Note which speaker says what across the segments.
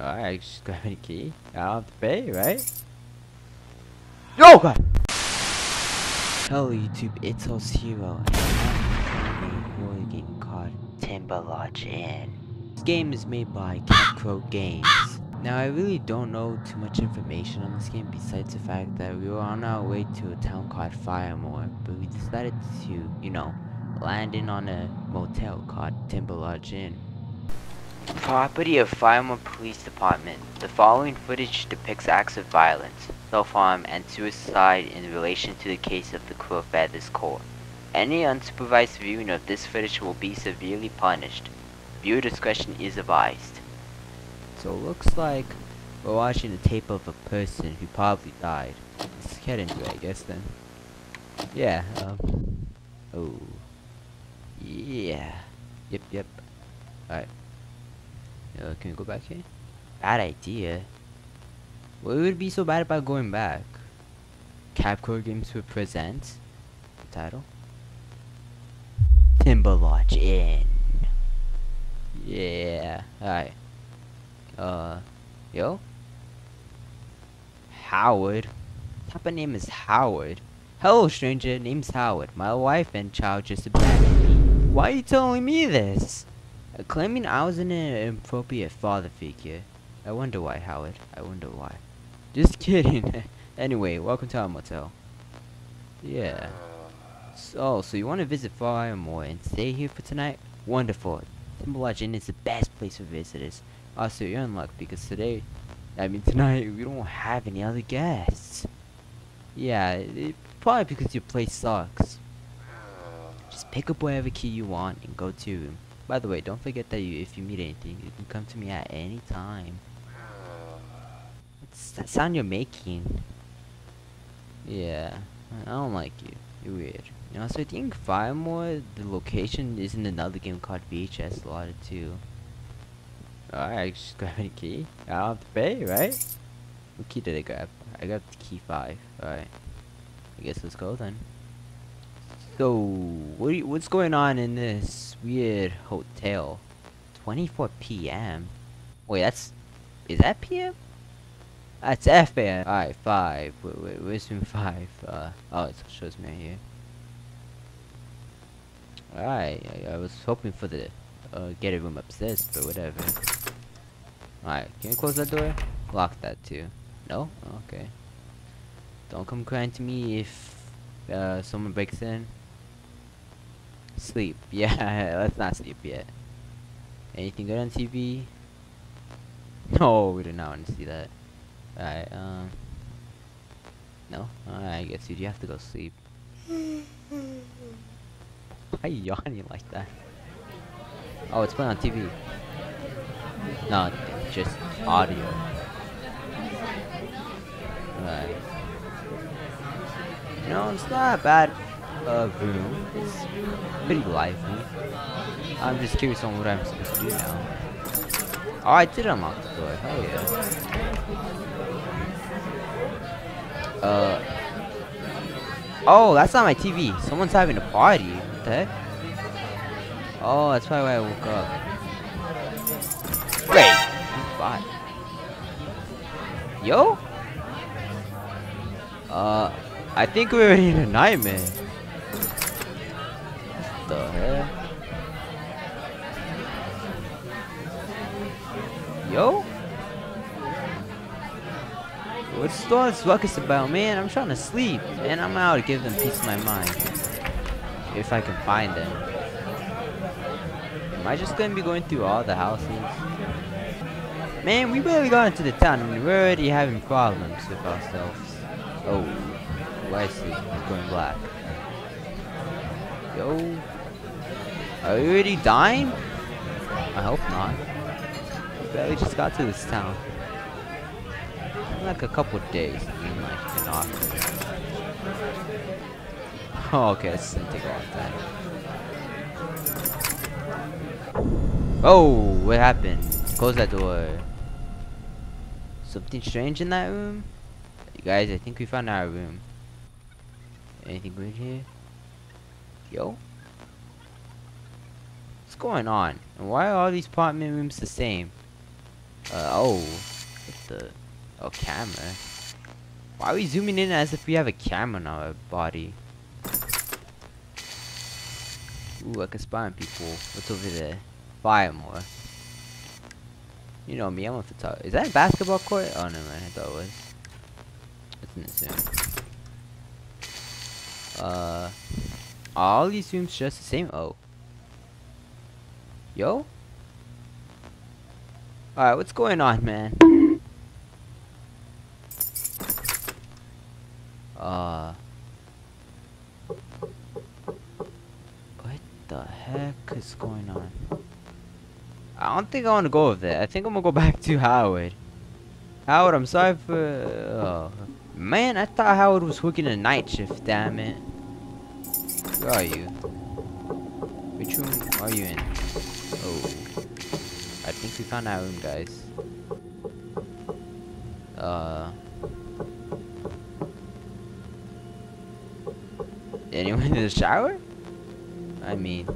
Speaker 1: Alright, just grab a key. I don't have to pay, right? Oh god! Hello YouTube, it's Hero, and I'm playing a horror game called Timber Lodge Inn. This game is made by Catcrow Games. Now I really don't know too much information on this game besides the fact that we were on our way to a town called Firemore, but we decided to, you know, land in on a motel called Timber Lodge Inn. Property of Firemore Police Department. The following footage depicts acts of violence, self-harm, and suicide in relation to the case of the Crow Feathers Court. Any unsupervised viewing of this footage will be severely punished. Viewer discretion is advised. So it looks like we're watching a tape of a person who probably died. Let's get into it, I guess then. Yeah, um... Oh. Yeah. Yep, yep. Alright. Uh, can we go back here? Bad idea. What would be so bad about going back? Catcrow Games would present the title. Timber Lodge Inn. Yeah. Alright. Uh, yo? Howard? Of name is Howard? Hello, stranger. Name's Howard. My wife and child just abandoned me. Why are you telling me this? Claiming I was an inappropriate father figure. I wonder why, Howard. I wonder why. Just kidding. anyway, welcome to our motel. Yeah. So, so you want to visit Firemore and stay here for tonight? Wonderful. Timber Lodge Inn is the best place for visitors. Also, you're in luck because today, I mean tonight, we don't have any other guests. Yeah, it, probably because your place sucks. Just pick up whatever key you want and go to your room. By the way, don't forget that you, if you meet anything, you can come to me at any time. What's that sound you're making? Yeah, I don't like you. You're weird. You know, so I think Firemore, the location is in another game called VHS Slaughter 2. Alright, just grab a key. I don't have to pay, right? What key did I grab? I got the key 5. Alright. I guess let's go then. So, what you, what's going on in this weird hotel? 24 p.m. Wait, that's is that p.m.? That's FM. Alright, five. Wait, wait, where's room five? Uh, oh, it shows me right here. Alright, I, I, was hoping for the uh, get a room upstairs, but whatever. Alright, can you close that door? Lock that too. No? Okay. Don't come crying to me if uh, someone breaks in. Sleep. Yeah, let's not sleep yet. Anything good on TV? No, we do not want to see that. Alright, um... No? Alright, I guess you do have to go sleep. Why are you yawning like that? Oh, it's playing on TV. No, just audio. Alright. You know, it's not bad uh, room. It's pretty lively. I'm just curious on what I'm supposed to do now. Oh, I did unlock the door. Hell yeah. Uh. Oh, that's not my TV. Someone's having a party. What the heck? Oh, that's probably why I woke up. Wait. Bye. Yo? Uh, I think we're in a nightmare. What's all this ruckus about, man? I'm trying to sleep, and I'm out to give them peace of my mind. If I can find them. Am I just gonna be going through all the houses? Man, we barely got into the town, and we're already having problems with ourselves. Oh, I. It's going black. Yo. Are you already dying? I hope not. We barely just got to this town. Like a couple days. Like, an awkward. Oh, okay, is gonna take a long time. Oh, what happened? Close that door. Something strange in that room? You guys, I think we found our room. Anything weird here? Yo? What's going on? And why are all these apartment rooms the same? Uh, oh. What the? Oh, camera. Why are we zooming in as if we have a camera on our body? Ooh, I can spy on people. What's over there? Firemore. You know me, I'm off the top. Is that a basketball court? Oh, no, man, I thought it was. It's in this room. Uh, all these rooms just the same? Oh. Yo? Alright, what's going on, man? Uh. What the heck is going on? I don't think I want to go with that. I think I'm gonna go back to Howard. Howard, I'm sorry for. Oh. Man, I thought Howard was working a night shift, damn it. Where are you? Which room are you in? Oh. I think we found our room, guys. Uh. Anyone in the shower? I mean,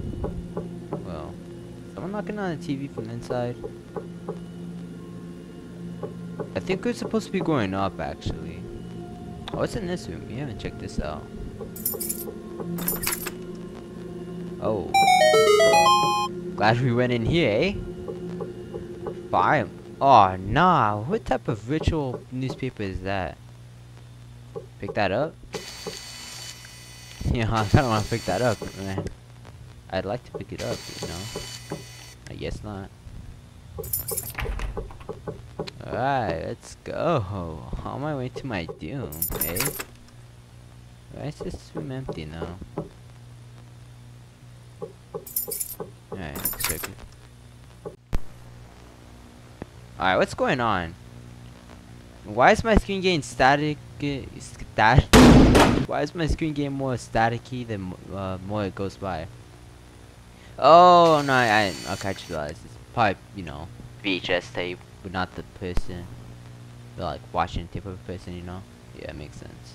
Speaker 1: well, someone knocking on the TV from inside. I think we're supposed to be going up, actually. Oh, what's in this room? We haven't checked this out. Oh. Glad we went in here, eh? Fire. Oh, nah. What type of ritual newspaper is that? Pick that up? Yeah, I kinda wanna pick that up, man. I'd like to pick it up, you know? I guess not. Alright, let's go. On my way to my doom, eh? Why is this room empty now? Alright, let's check it. Alright, what's going on? Why is my screen getting static? Stat Why is my screen getting more staticky the uh, more it goes by? Oh no, I I catch you guys. It's probably you know VHS tape, but not the person. But like watching tape of a person, you know? Yeah, it makes sense.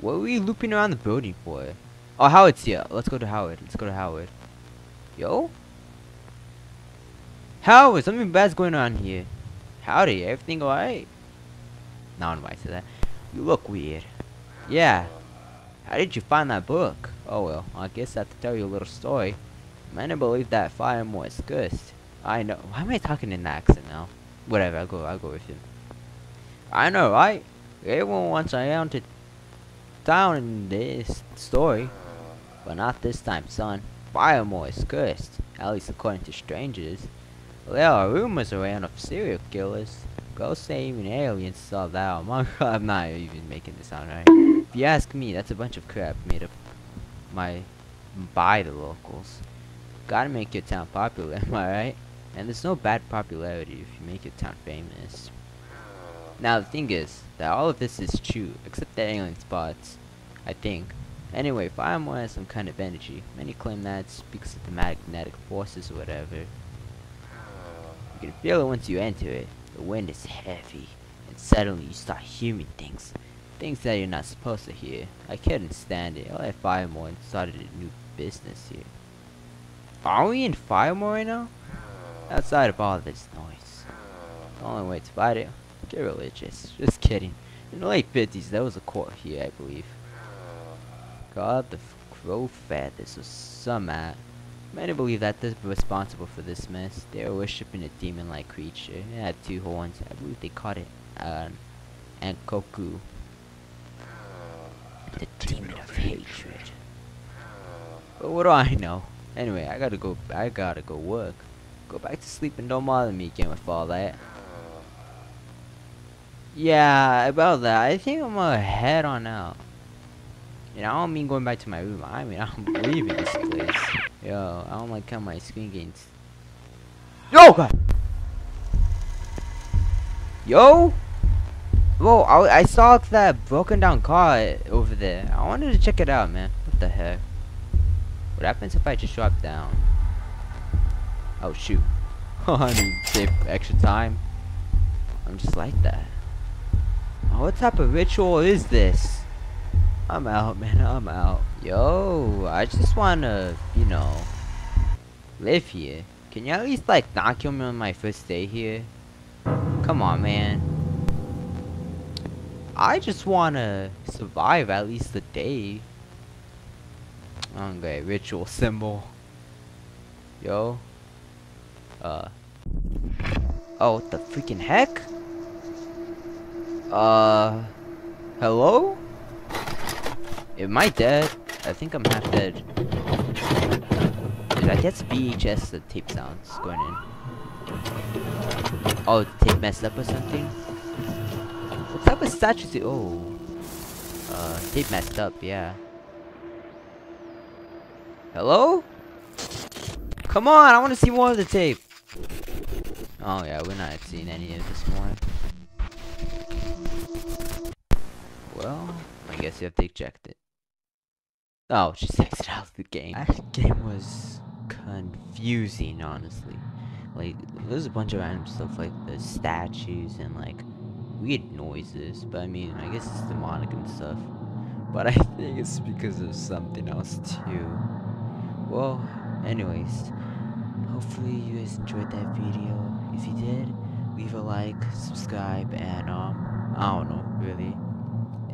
Speaker 1: What are we looping around the building for? Oh, Howard's here. Let's go to Howard. Let's go to Howard. Yo? Howard, something bad's going on here. Howdy, everything alright? No one say that. You look weird. Yeah. How did you find that book? Oh well, I guess I have to tell you a little story. Many believe that fire was cursed. I know. Why am I talking in that accent now? Whatever, I'll go, I'll go with you. I know, right? Everyone wants a haunted town in this story. But not this time, son. Firemore is cursed, at least according to strangers. There are rumors around of serial killers. Ghosts and even aliens saw that among I'm not even making this sound right. If you ask me, that's a bunch of crap made up my by the locals. Gotta make your town popular, am I right? And there's no bad popularity if you make your town famous. Now the thing is, that all of this is true, except the alien spots, I think. Anyway, Firemore has some kind of energy. Many claim that it's because of the magnetic forces or whatever. You can feel it once you enter it. The wind is heavy, and suddenly you start hearing things. Things that you're not supposed to hear. I couldn't stand it. I left Firemore and started a new business here. Are we in Firemore right now? Outside of all this noise. The only way to fight it, get religious. Just kidding. In the late 50s, there was a court here, I believe. God, the crow feathers was some at. Many believe that they're responsible for this mess. They were worshipping a demon-like creature. It had two horns. I believe they caught it um, an Ankoku. The uh, demon of hatred. But what do I know? Anyway, I gotta go. I gotta go work. Go back to sleep and don't bother me again with all that. Uh. Yeah, about that. I think I'm gonna head on out. You know, I don't mean going back to my room. I mean, I'm leaving this place. Yo, I don't like how my screen gains. Yo, God! Yo! Whoa, I, I saw that broken down car over there. I wanted to check it out, man. What the heck? What happens if I just drop down? Oh, shoot. I need to save extra time. I'm just like that. Oh, what type of ritual is this? I'm out, man. I'm out. Yo, I just wanna, you know, live here. Can you at least like not kill me on my first day here? Come on, man. I just wanna survive at least a day. Okay, ritual symbol. Yo. Uh. Oh, what the freaking heck? Uh. Hello? Am I dead? I think I'm half dead. Did I guess VHS the tape sounds going in? Oh, tape messed up or something? What type of statue is it? Oh. Uh, tape messed up, yeah. Hello? Come on, I want to see more of the tape. Oh yeah, we're not seeing any of this more. Well, I guess you have to eject it. Oh, she exited out of the game. That game was confusing, honestly. Like, there's a bunch of random stuff like the statues and like weird noises, but I mean, I guess it's demonic and stuff. But I think it's because of something else too. Well, anyways, hopefully you guys enjoyed that video. If you did, leave a like, subscribe, and um, I don't know, really.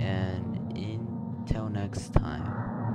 Speaker 1: And until next time.